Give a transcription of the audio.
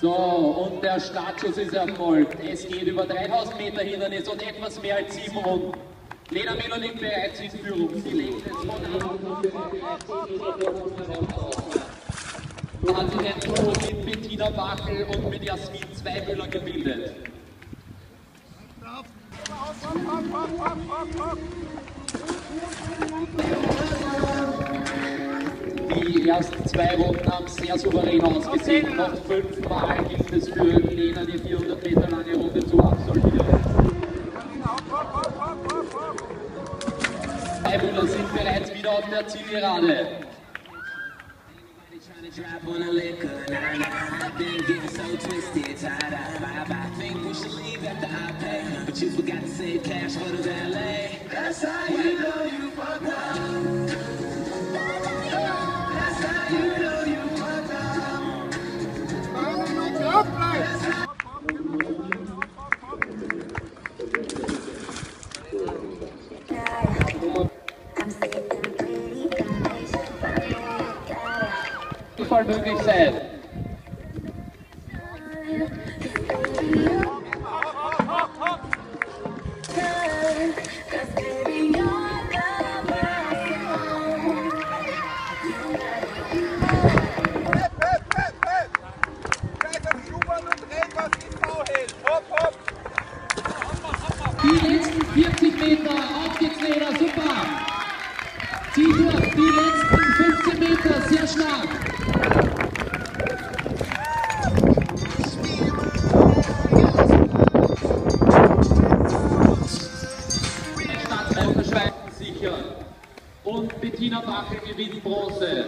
So, und der Startschuss ist erfolgt. Es geht über 3000 Meter Hindernis und etwas mehr als sieben Runden. Lena Miller liegt bereits in Führung. Sie legt es von an. hat sich ein Duo mit Bettina Bachel und mit Jasmin Zweimüller gebildet. Die ersten zwei Runden haben sehr souverän ausgesehen. Noch fünfmal gibt es für Lena die 400 Meter lange Runde zu absolvieren. Zwei Müller sind bereits wieder auf der Zielgerade. Drop on a liquor, nah, nah, I've been getting so twisted, tied up. I think we should leave after I pay, but you forgot to save cash for the valet. That's how you know you fucked up. for Duki said. Die letzten 40 Meter, super! Die letzten 15 Meter, sehr stark. Stadtauto Schweiz sichern. Und Bettina Bache gewinnt Bronze.